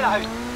来。